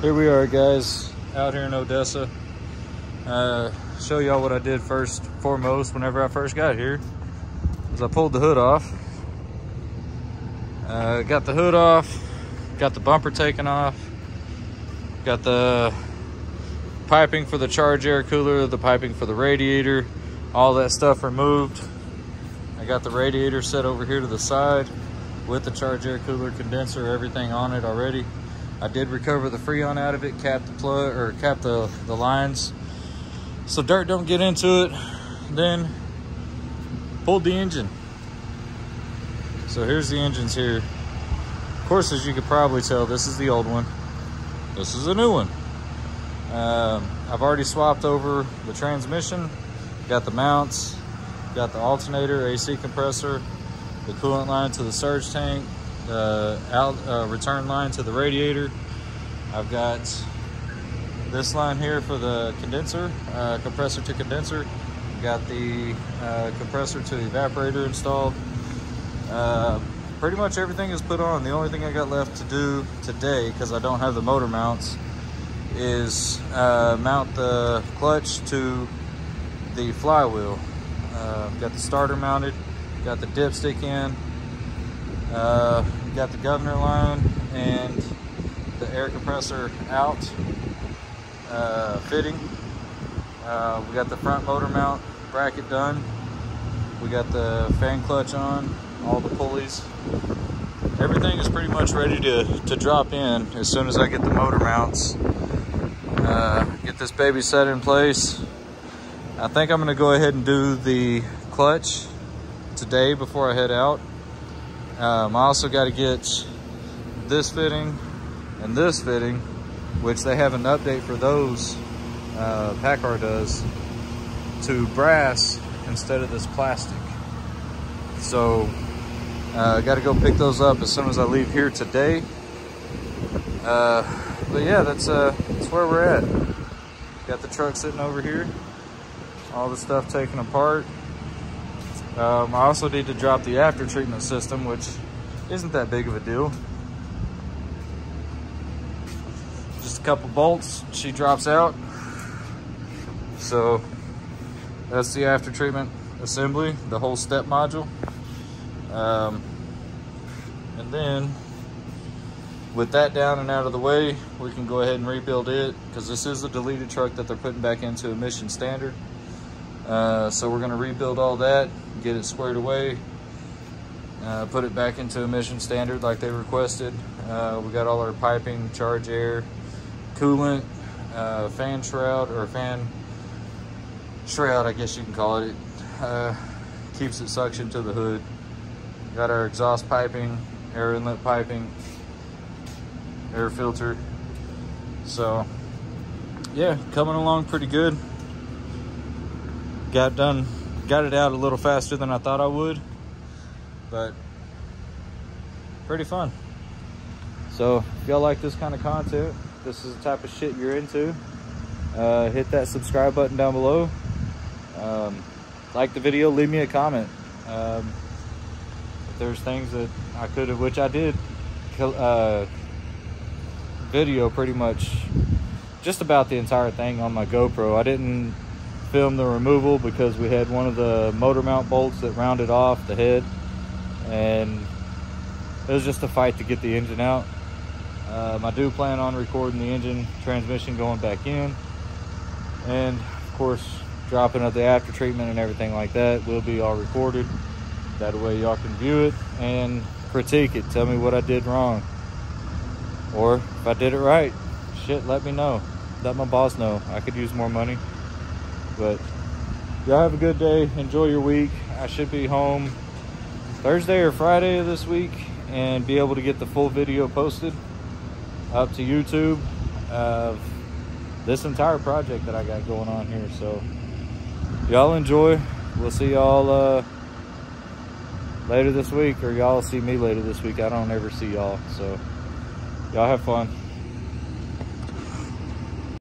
here we are guys out here in odessa. Uh, show y'all what i did first foremost whenever i first got here is i pulled the hood off. Uh, got the hood off got the bumper taken off got the piping for the charge air cooler the piping for the radiator all that stuff removed. I got the radiator set over here to the side with the charge air cooler condenser everything on it already I did recover the Freon out of it, cap the plug or cap the, the lines so dirt don't get into it. Then pulled the engine. So here's the engines here. Of course, as you could probably tell, this is the old one. This is a new one. Um, I've already swapped over the transmission, got the mounts, got the alternator, AC compressor, the coolant line to the surge tank, the out uh, return line to the radiator. I've got this line here for the condenser, uh, compressor to condenser. Got the uh, compressor to evaporator installed. Uh, pretty much everything is put on. The only thing I got left to do today, because I don't have the motor mounts, is uh, mount the clutch to the flywheel. Uh, got the starter mounted, got the dipstick in, uh, got the governor line and the air compressor out uh, fitting. Uh, we got the front motor mount bracket done. We got the fan clutch on, all the pulleys. Everything is pretty much ready to, to drop in as soon as I get the motor mounts. Uh, get this baby set in place. I think I'm gonna go ahead and do the clutch today before I head out. Um, I also got to get this fitting and this fitting, which they have an update for those, uh, PACCAR does, to brass instead of this plastic. So uh, I got to go pick those up as soon as I leave here today. Uh, but yeah, that's, uh, that's where we're at. Got the truck sitting over here. All the stuff taken apart. Um, I also need to drop the after treatment system, which isn't that big of a deal. Just a couple bolts, she drops out. So that's the after treatment assembly, the whole step module. Um, and then with that down and out of the way, we can go ahead and rebuild it because this is a deleted truck that they're putting back into emission standard. Uh, so we're going to rebuild all that, get it squared away, uh, put it back into emission standard like they requested. Uh, we got all our piping, charge air, coolant, uh, fan shroud, or fan shroud, I guess you can call it. It uh, keeps it suction to the hood. Got our exhaust piping, air inlet piping, air filter. So, yeah, coming along pretty good got done, got it out a little faster than I thought I would, but pretty fun. So if y'all like this kind of content, this is the type of shit you're into, uh, hit that subscribe button down below. Um, like the video, leave me a comment. Um, if there's things that I could have, which I did, uh, video pretty much just about the entire thing on my GoPro. I didn't film the removal because we had one of the motor mount bolts that rounded off the head and it was just a fight to get the engine out. Um, I do plan on recording the engine transmission going back in and of course dropping of the after treatment and everything like that will be all recorded. That way y'all can view it and critique it. Tell me what I did wrong. Or if I did it right, shit, let me know. Let my boss know. I could use more money. But y'all have a good day. Enjoy your week. I should be home Thursday or Friday of this week and be able to get the full video posted up to YouTube of this entire project that I got going on here. So y'all enjoy. We'll see y'all uh, later this week or y'all see me later this week. I don't ever see y'all. So y'all have fun.